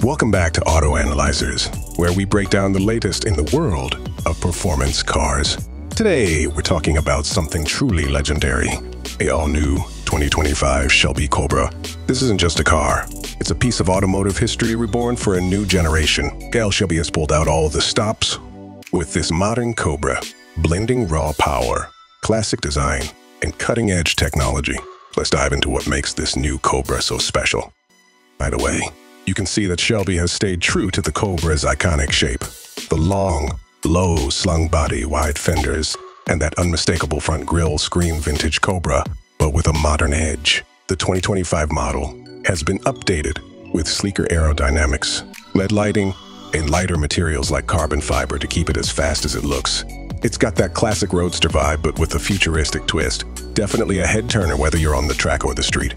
Welcome back to Auto Analyzers, where we break down the latest in the world of performance cars. Today, we're talking about something truly legendary, a all-new 2025 Shelby Cobra. This isn't just a car. It's a piece of automotive history reborn for a new generation. Gail Shelby has pulled out all the stops with this modern Cobra, blending raw power, classic design, and cutting-edge technology. Let's dive into what makes this new Cobra so special. By the way, you can see that Shelby has stayed true to the Cobra's iconic shape. The long, low slung body, wide fenders, and that unmistakable front grille scream vintage Cobra, but with a modern edge. The 2025 model has been updated with sleeker aerodynamics, LED lighting, and lighter materials like carbon fiber to keep it as fast as it looks. It's got that classic roadster vibe, but with a futuristic twist. Definitely a head turner whether you're on the track or the street.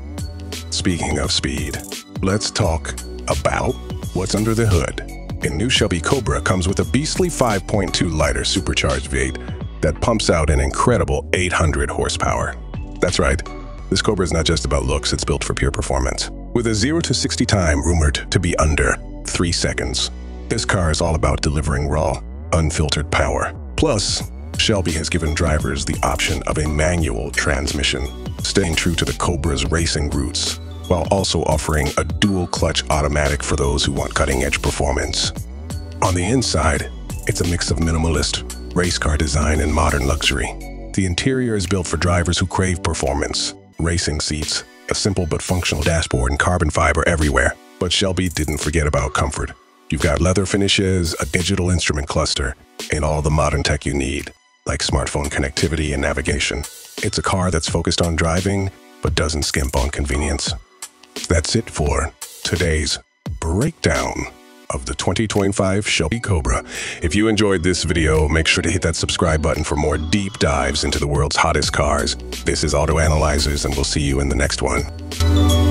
Speaking of speed, let's talk about what's under the hood. A new Shelby Cobra comes with a beastly 5.2 liter supercharged V8 that pumps out an incredible 800 horsepower. That's right, this Cobra is not just about looks, it's built for pure performance. With a 0 to 60 time rumored to be under 3 seconds, this car is all about delivering raw, unfiltered power. Plus, Shelby has given drivers the option of a manual transmission, staying true to the Cobra's racing roots while also offering a dual clutch automatic for those who want cutting edge performance. On the inside, it's a mix of minimalist, race car design and modern luxury. The interior is built for drivers who crave performance, racing seats, a simple but functional dashboard and carbon fiber everywhere. But Shelby didn't forget about comfort. You've got leather finishes, a digital instrument cluster, and all the modern tech you need, like smartphone connectivity and navigation. It's a car that's focused on driving, but doesn't skimp on convenience. That's it for today's breakdown of the 2025 Shelby Cobra. If you enjoyed this video, make sure to hit that subscribe button for more deep dives into the world's hottest cars. This is Auto Analyzers, and we'll see you in the next one.